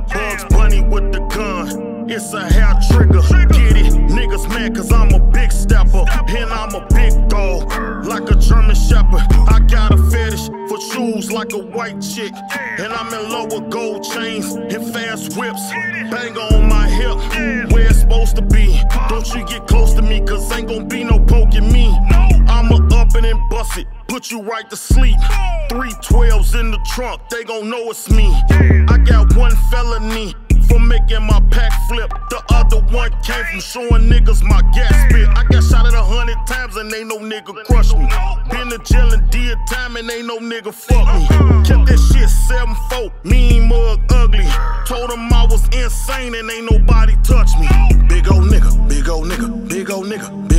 Bugs Bunny with the gun. It's a hair trigger. Get it? Niggas mad cause I'm a big stepper. And I'm a big dog, like a German shepherd. I got a fetish for shoes like a white chick. And I'm in love with gold chains and fast whips. Bang on my hip, where it's supposed to be. Don't you get close to me cause ain't gonna be no poking me. Put you right to sleep. Three twelves in the trunk, they gon' know it's me. I got one felony for making my pack flip. The other one came from showing niggas my gas spit. I got shot at a hundred times and ain't no nigga crush me. Been to jail and did time and ain't no nigga fuck me. Kept that shit 7-4, mean mug ugly. Told him I was insane and ain't nobody touch me. Big old nigga, big old nigga, big old nigga,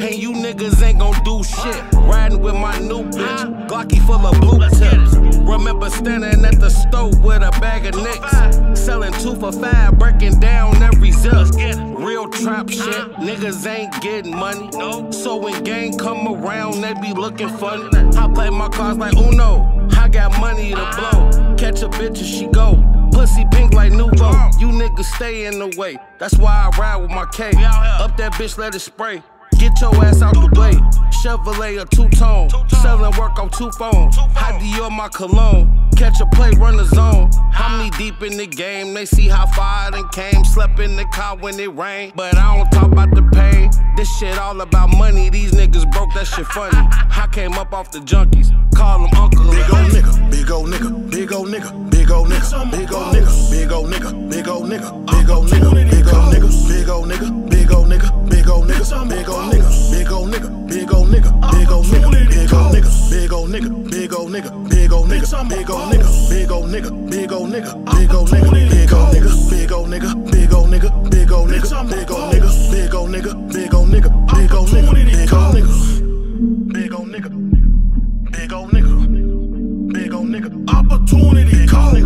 hey, you niggas ain't gon' do shit. Riding with my new bitch, Glocky full of blue tips. Remember standing at the stove with a bag of nicks, selling two for five, breaking down every zip. Real trap shit, niggas ain't getting money. So when gang come around, they be looking funny. I play my cards like Uno. I got money to blow. Catch a bitch and she go. Pussy pink like Nuvo. You niggas stay in the way. That's why I ride with my K. Up that bitch, let it spray. Get your ass out the way. Chevrolet a two tone. Selling work on two phones. High Dior my cologne. Catch a play, run the zone. How many deep in the game? They see how far I came. Slept in the car when it rained. But I don't talk about the pain. This shit all about money. These niggas broke, that shit funny. I came up off the junkies. Call them uncle. Big old nigga, nigga, big old nigga, big old nigga, big old nigga, big old nigga, big old nigga, big old nigga, big old nigga, big old nigga, big old nigga, big old nigga, big old nigga, big old nigga, big old nigga, big old nigga, big old nigga, big old nigga, big old nigga, big old nigga, big old nigga, opportunity calls.